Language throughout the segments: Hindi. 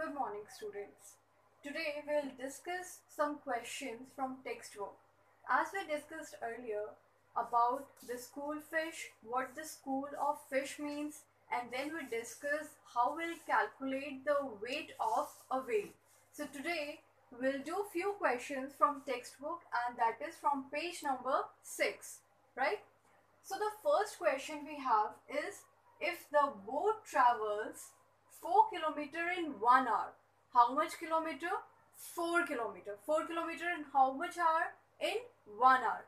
Good morning, students. Today we'll discuss some questions from textbook. As we discussed earlier about the school fish, what the school of fish means, and then we discuss how we'll calculate the weight of a whale. So today we'll do few questions from textbook and that is from page number 6, right? So the first question we have is if the boat travels 4 kilometer in 1 hour, how much kilometer? 4 kilometer. 4 kilometer in how much hour? In 1 hour.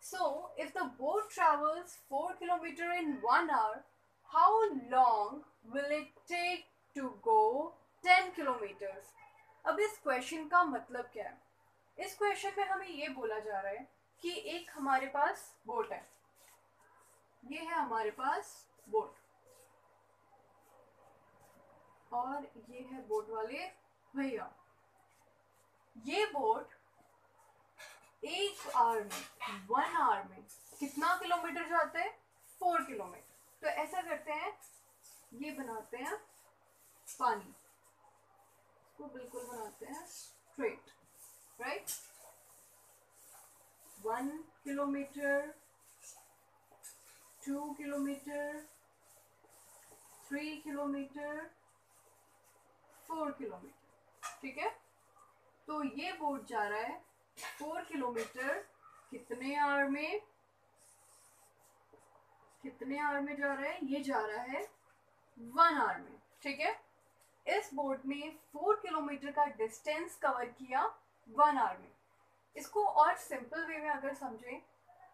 So if the boat travels 4 kilometer in 1 hour, how long will it take to go 10 kilometers? अब इस क्वेश्चन का मतलब क्या है इस क्वेश्चन में हमें ये बोला जा रहा है कि एक हमारे पास बोट है ये है हमारे पास बोट और ये है बोट वाले भैया। ये बोट एक आवर में वन आवर में कितना किलोमीटर जाते हैं? फोर किलोमीटर तो ऐसा करते हैं, ये बनाते हैं पानी। इसको बिल्कुल बनाते हैं straight right one kilometre two kilometre three kilometre four kilometre, ठीक है? तो ये बोट जा रहा है फोर किलोमीटर। कितने आवर में? कितने आवर में जा रहा है? ये जा रहा है वन आवर में, ठीक है? इस बोट ने फोर किलोमीटर का डिस्टेंस कवर किया वन आवर में। इसको और सिंपल वे में अगर समझें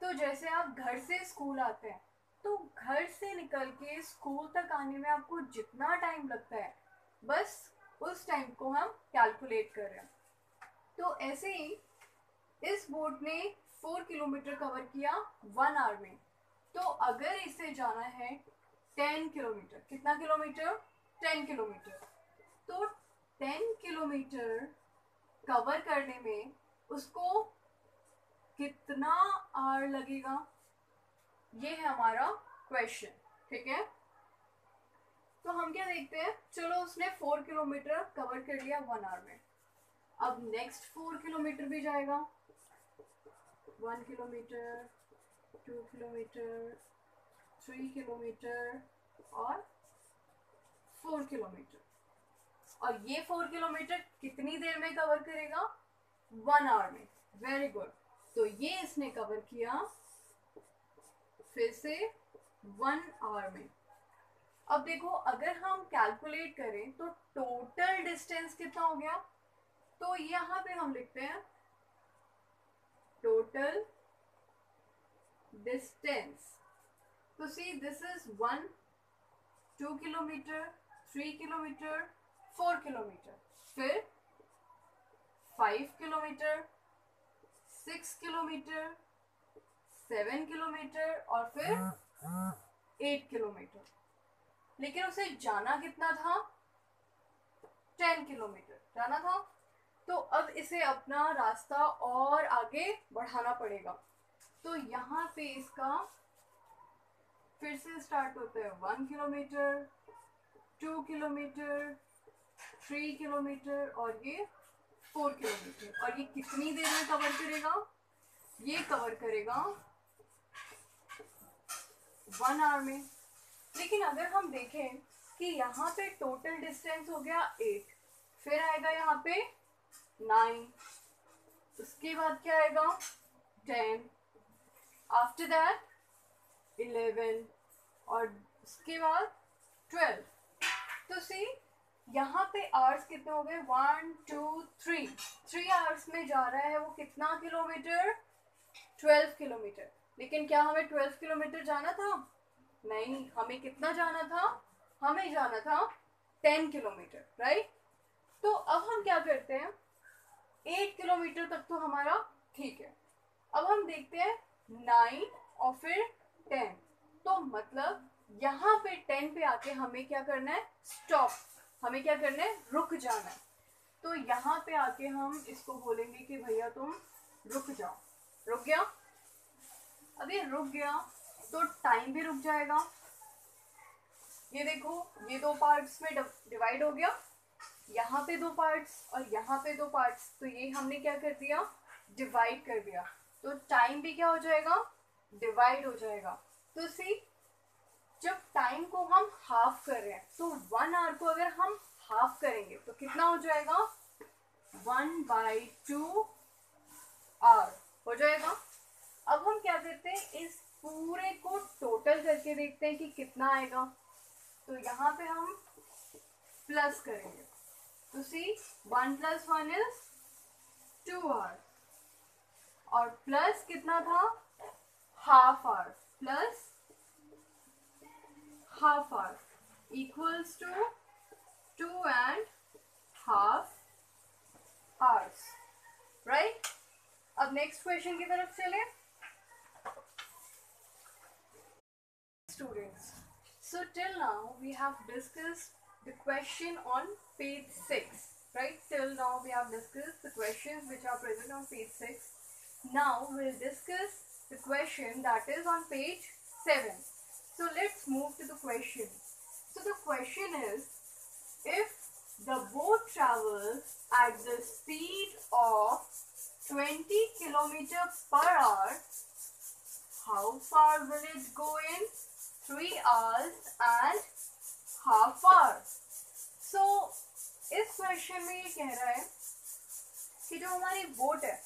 तो जैसे आप घर से स्कूल आते हैं तो घर से निकल के स्कूल तक आने में आपको जितना टाइम लगता है, बस उस टाइम को हम कैलकुलेट कर रहे हैं। तो ऐसे ही इस बोट ने फोर किलोमीटर कवर किया वन आवर में। तो अगर इसे जाना है टेन किलोमीटर कितना किलोमीटर टेन किलोमीटर तो टेन किलोमीटर कवर करने में उसको कितना आर लगेगा? ये है हमारा क्वेश्चन ठीक है? तो हम क्या देखते हैं? चलो उसने फोर किलोमीटर कवर कर लिया वन आवर में। अब नेक्स्ट फोर किलोमीटर भी जाएगा। One kilometre two kilometre three kilometre और फोर किलोमीटर और ये फोर किलोमीटर कितनी देर में कवर करेगा? वन आवर में। वेरी गुड तो ये इसने कवर किया फिर से वन आवर में। अब देखो अगर हम कैलकुलेट करें तो टोटल डिस्टेंस कितना हो गया? तो यहाँ पे हम लिखते हैं टोटल डिस्टेंस तो see this is one two kilometre three kilometre four kilometre फिर five kilometre six kilometre seven kilometre और फिर एट किलोमीटर लेकिन उसे जाना कितना था? Ten kilometre. जाना था? तो अब इसे अपना रास्ता और आगे बढ़ाना पड़ेगा। तो यहाँ पे इसका फिर से स्टार्ट होता है। One kilometre two kilometre three kilometre और ये फोर किलोमीटर और ये कितनी देर में कवर करेगा? ये कवर करेगा वन आवर में। लेकिन अगर हम देखें कि यहाँ पे टोटल डिस्टेंस हो गया एट फिर आएगा यहाँ पे नाइन उसके बाद क्या आएगा? टेन आफ्टर दैट इलेवन और उसके बाद ट्वेल्व तो सी यहाँ पे आवर्स कितने हो गए? One two three three hours में जा रहा है वो कितना किलोमीटर? Twelve kilometre. लेकिन क्या हमें ट्वेल्व किलोमीटर जाना था? नहीं, हमें कितना जाना था? हमें जाना था टेन किलोमीटर राइट तो अब हम क्या करते हैं? एट किलोमीटर तक तो हमारा ठीक है। अब हम देखते हैं नाइन और फिर टेन तो मतलब यहाँ पे टेन पे आके हमें क्या करना है? स्टॉप हमें क्या करना है? रुक जाना है। तो यहाँ पे आके हम इसको बोलेंगे कि भैया तुम रुक जाओ। रुक गया? अब ये रुक गया। तो टाइम भी रुक जाएगा। ये देखो, ये दो पार्ट्स में डिवाइड हो गया। यहाँ पे दो पार्ट्स और यहाँ पे दो पार्ट्स तो ये हमने क्या कर दिया? डिवाइड कर दिया। तो टाइम भी क्या हो जाएगा? डिवाइड हो जाएगा। तो सी जब टाइम को हम हाफ़ कर रहे हैं तो वन आवर को अगर हम हाफ़ करेंगे तो कितना हो जाएगा? वन बाई टू आर हो जाएगा? अब हम क्या करते हैं? इस पूरे को टोटल करके देखते हैं कि कितना आएगा। तो यहाँ पे हम प्लस करेंगे। तो see one plus one is two hour और प्लस कितना था? Half hour plus half hour equals to two and half hours right अब नेक्स्ट क्वेश्चन की तरफ़ चले। So till now we have discussed the question on page 6 right? Till now we have discussed the questions which are present on page 6 now we'll discuss the question that is on page 7 so let's move to the question. So the question is if the boat travels at the speed of 20 kilometers per hour how far will it go in three hours and half hour so इस क्वेश्चन में ये कह रहा है कि जो हमारी बोट है,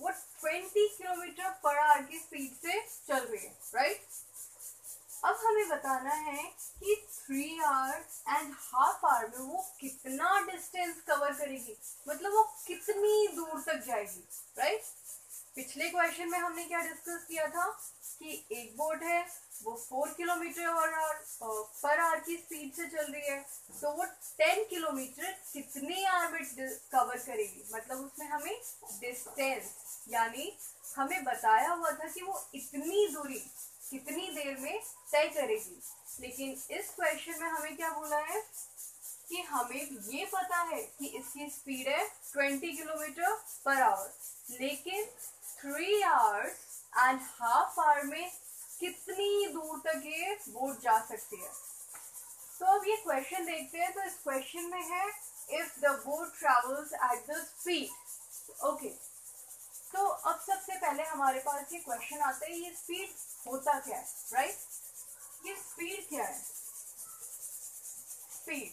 वो 20 किलोमीटर पर आवर की स्पीड से चल रही है राइट अब हमें बताना है कि three hour and half hour में वो कितना डिस्टेंस कवर करेगी मतलब वो कितनी दूर तक जाएगी राइट पिछले क्वेश्चन में हमने क्या डिस्कस किया था कि एक बोट है वो फोर किलोमीटर और पर आवर की स्पीड से चल रही है तो वो टेन किलोमीटर कितनी आवर में कवर करेगी? मतलब उसमें हमें डिस्टेंस यानी हमें बताया हुआ था कि वो इतनी दूरी, कितनी देर में तय करेगी। लेकिन इस क्वेश्चन में हमें क्या बोला है? कि हमें ये पता है कि इसकी स्पीड है ट्वेंटी किलोमीटर पर आवर लेकिन three hours and half hour में कितनी दूर तक ये बोट जा सकती है? तो अब ये क्वेश्चन देखते हैं तो इस क्वेश्चन में है if the boat travels at the speed okay तो अब सबसे पहले हमारे पास ये क्वेश्चन आता है, ये स्पीड होता क्या है राइट ये स्पीड क्या है? स्पीड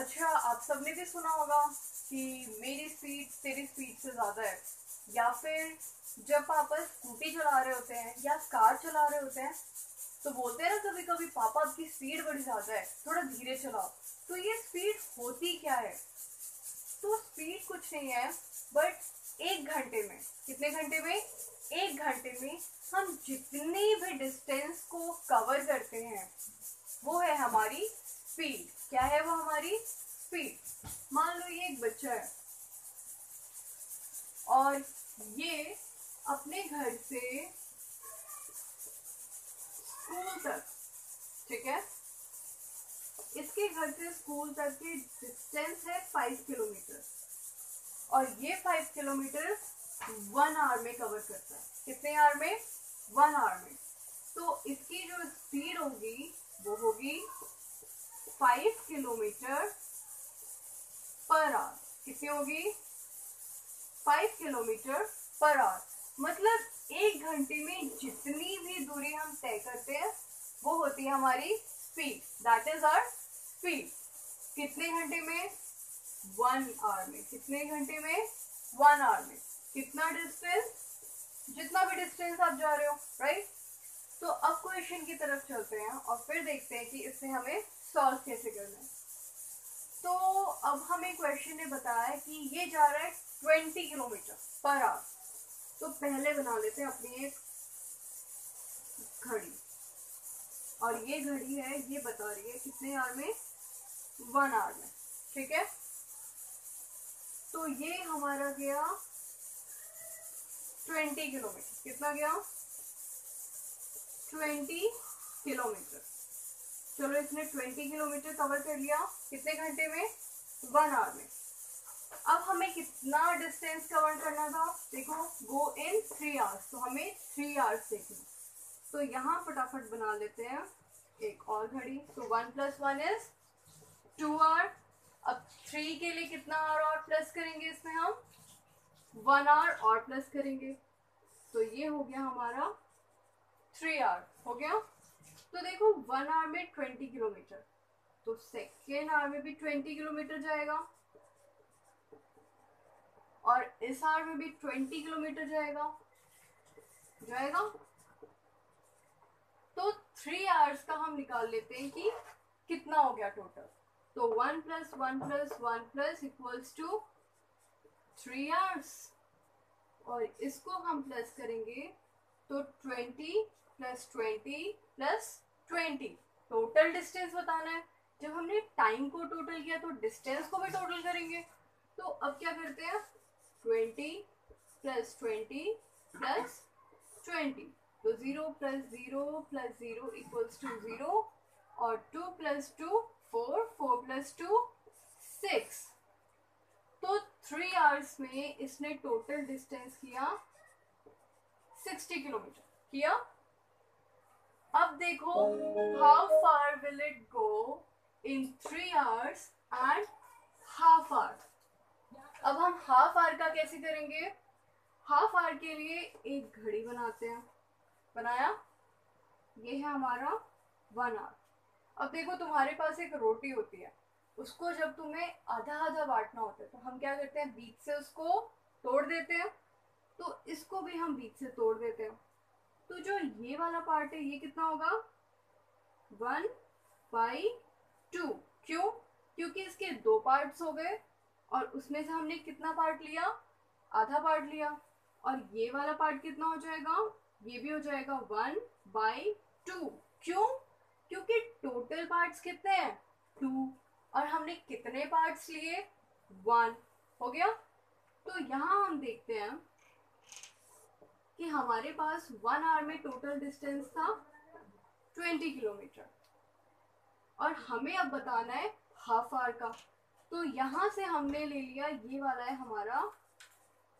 अच्छा आप सबने भी सुना होगा कि मेरी स्पीड तेरी स्पीड से ज़्यादा है, या फिर जब पापा स्कूटी चला रहे होते हैं या कार चला रहे होते हैं तो बोलते हैं ना कभी कभी पापा, आपकी स्पीड बड़ी ज़्यादा है, थोड़ा धीरे चलाओ। तो ये स्पीड होती क्या है? तो स्पीड कुछ नहीं है बट एक घंटे में, कितने घंटे में? एक घंटे में हम जितनी भी डिस्टेंस को कवर करते हैं, वो है हमारी स्पीड क्या है वो हमारी स्पीड मान लो ये एक बच्चा है, और ये अपने घर से स्कूल तक, ठीक है? इसके घर से स्कूल तक की डिस्टेंस है फाइव किलोमीटर और ये फाइव किलोमीटर वन आवर में कवर करता है। कितने आवर में? वन आवर में. तो इसकी जो स्पीड होगी, वो होगी फाइव किलोमीटर पर आवर कितनी होगी? फाइव किलोमीटर पर आवर मतलब एक घंटे में जितनी भी दूरी हम तय करते हैं, वो होती है हमारी speed that is our speed कितने घंटे में? वन आवर में. कितने घंटे में? वन आवर में. कितना डिस्टेंस जितना भी डिस्टेंस आप जा रहे हो राइट तो अब क्वेश्चन की तरफ़ चलते हैं और फिर देखते हैं कि इससे हमें सॉल्व कैसे करना है. तो अब हमें क्वेश्चन ने बताया कि ये जा रहा है ट्वेंटी किलोमीटर पर आवर तो पहले बना लेते हैं अपनी एक घड़ी। और ये घड़ी है, ये बता रही है कितने आवर में? वन आवर में। ठीक है? तो ये हमारा गया ट्वेंटी किलोमीटर। कितना गया? Twenty kilometre. चलो इसने ट्वेंटी किलोमीटर कवर कर लिया। कितने घंटे में? वन आवर में। अब हमें कितना डिस्टेंस कवर करना था? देखो गो इन थ्री आवर्स तो हमें थ्री आवर्स देखना। तो यहाँ फटाफट बना लेते हैं। एक और घड़ी। तो one plus one is two hour अब थ्री के लिए कितना आवर और प्लस करेंगे इसमें हम? वन आवर और प्लस करेंगे। तो ये हो गया हमारा थ्री आवर हो गया? तो देखो वन आवर में ट्वेंटी किलोमीटर। तो सेकेंड आवर में भी ट्वेंटी किलोमीटर जाएगा। और इस आर में भी ट्वेंटी किलोमीटर जाएगा। जाएगा? तो थ्री आवर्स का हम निकाल लेते हैं कि कितना हो गया टोटल तो one plus one plus one plus equals to three hours और इसको हम प्लस करेंगे तो twenty plus twenty plus twenty total distance बताना है। जब हमने टाइम को टोटल किया तो डिस्टेंस को भी टोटल करेंगे। तो अब क्या करते हैं? Twenty plus twenty plus twenty. तो zero plus zero plus zero equals to zero और two plus two four four plus two six. तो थ्री आवर्स में इसने टोटल डिस्टेंस किया सिक्सटी किलोमीटर किया अब देखो how far will it go in three hours and half hour अब हम हाफ़ आर का कैसे करेंगे? हाफ़ आर के लिए एक घड़ी बनाते हैं। बनाया? ये है हमारा वन आवर अब देखो, तुम्हारे पास एक रोटी होती है। उसको जब तुम्हें आधा आधा बांटना होता है तो हम क्या करते हैं? बीच से उसको तोड़ देते हैं। तो इसको भी हम बीच से तोड़ देते हैं। तो जो ये वाला पार्ट है, ये कितना होगा? वन बाई टू क्यों? क्योंकि इसके दो पार्ट्स हो गए। और उसमें से हमने कितना पार्ट लिया? आधा पार्ट लिया। और ये वाला पार्ट कितना हो जाएगा? ये भी हो जाएगा वन बाई टू क्यों? क्योंकि टोटल पार्ट्स कितने हैं? टू और हमने कितने पार्ट्स लिए? वन हो गया? तो यहाँ हम देखते हैं कि हमारे पास वन आवर में टोटल डिस्टेंस था ट्वेंटी किलोमीटर और हमें अब बताना है हाफ़ आवर का। तो यहाँ से हमने ले लिया ये वाला है हमारा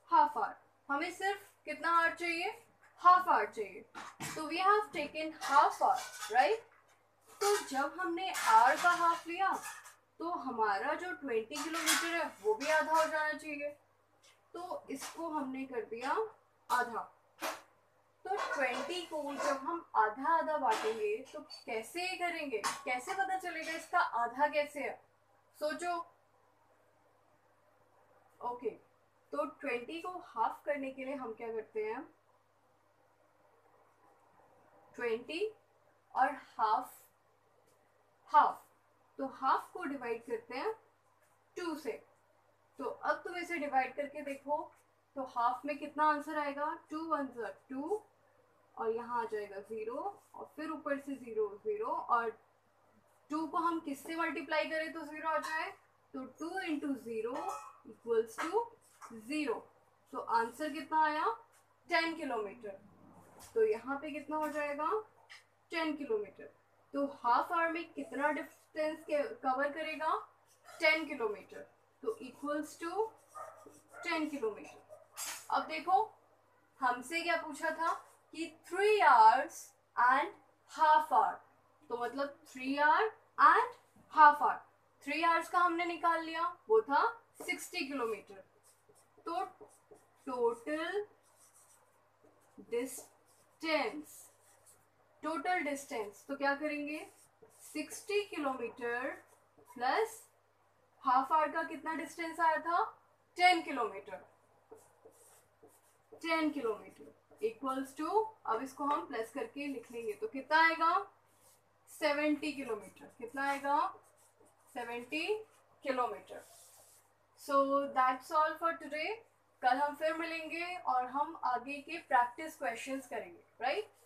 हाफ़ आर हमें सिर्फ़ कितना आवर चाहिए? हाफ़ आवर चाहिए. तो we have taken half hour right तो जब हमने आवर का हाफ़ लिया तो हमारा जो ट्वेंटी किलोमीटर है, वो भी आधा हो जाना चाहिए. तो इसको हमने कर दिया आधा. तो ट्वेंटी को जब हम आधा आधा बांटेंगे तो कैसे करेंगे? कैसे पता चलेगा इसका आधा कैसे है? सोचो ओके तो ट्वेंटी को हाफ़ करने के लिए हम क्या करते हैं? ट्वेंटी और हाफ़ हाफ़ तो हाफ़ को डिवाइड करते हैं टू से. तो अब तुम इसे डिवाइड करके देखो. तो हाफ़ में कितना आंसर आएगा? टू वन ज़र टू और यहाँ आ जाएगा ज़ीरो और फिर ऊपर से ज़ीरो ज़ीरो और टू को हम किससे मल्टीप्लाई करें तो ज़ीरो आ जाए? तो two into zero equals to zero तो आंसर कितना आया? Ten kilometre. तो यहाँ पे कितना हो जाएगा? Ten kilometre. तो हाफ़ आवर में कितना डिस्टेंस कवर करेगा? Ten kilometre. तो इक्वल्स टू टेन किलोमीटर. अब देखो, हमसे क्या पूछा था कि three hours and half hour तो मतलब three hour and half hour three hours का हमने निकाल लिया, वो था सिक्सटी किलोमीटर तो टोटल डिस्टेंस टोटल डिस्टेंस तो क्या करेंगे? Sixty kilometre plus half hour का कितना डिस्टेंस आया था? Ten kilometre ten kilometre equals to अब इसको हम प्लस करके लिख लेंगे तो कितना आएगा? सेवेंटी किलोमीटर कितना आएगा? Seventy kilometre so that's all for today कल हम फिर मिलेंगे और हम आगे के प्रैक्टिस क्वेश्चंस करेंगे राइट right?